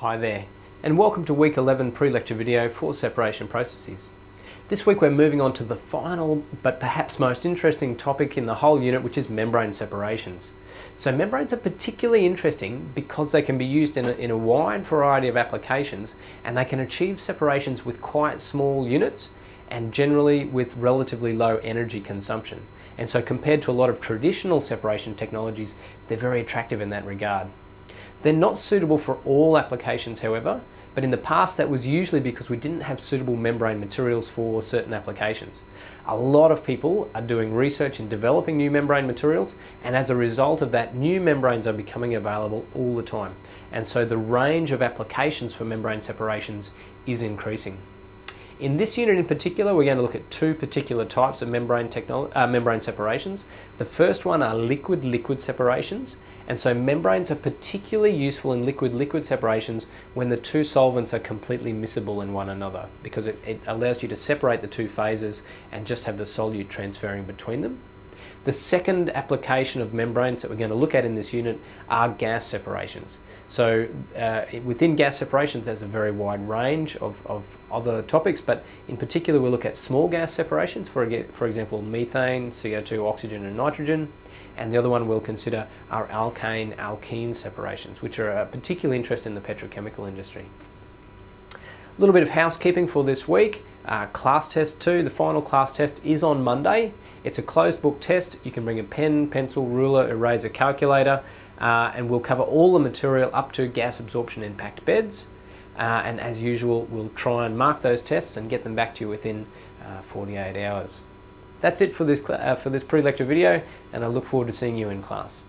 Hi there, and welcome to week 11 pre-lecture video for separation processes. This week we're moving on to the final, but perhaps most interesting topic in the whole unit, which is membrane separations. So membranes are particularly interesting because they can be used in a, in a wide variety of applications, and they can achieve separations with quite small units, and generally with relatively low energy consumption. And so compared to a lot of traditional separation technologies, they're very attractive in that regard. They're not suitable for all applications, however, but in the past that was usually because we didn't have suitable membrane materials for certain applications. A lot of people are doing research in developing new membrane materials, and as a result of that, new membranes are becoming available all the time. And so the range of applications for membrane separations is increasing. In this unit in particular, we're going to look at two particular types of membrane, uh, membrane separations. The first one are liquid-liquid separations, and so membranes are particularly useful in liquid-liquid separations when the two solvents are completely miscible in one another, because it, it allows you to separate the two phases and just have the solute transferring between them. The second application of membranes that we're going to look at in this unit are gas separations. So uh, within gas separations there's a very wide range of, of other topics, but in particular we'll look at small gas separations, for, for example methane, CO2, oxygen and nitrogen, and the other one we'll consider are alkane-alkene separations, which are a particular interest in the petrochemical industry. A little bit of housekeeping for this week. Uh, class test 2, the final class test is on Monday. It's a closed book test. You can bring a pen, pencil, ruler, eraser, calculator, uh, and we'll cover all the material up to gas absorption in packed beds. Uh, and as usual, we'll try and mark those tests and get them back to you within uh, 48 hours. That's it for this, uh, for this pre-lecture video, and I look forward to seeing you in class.